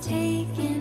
taken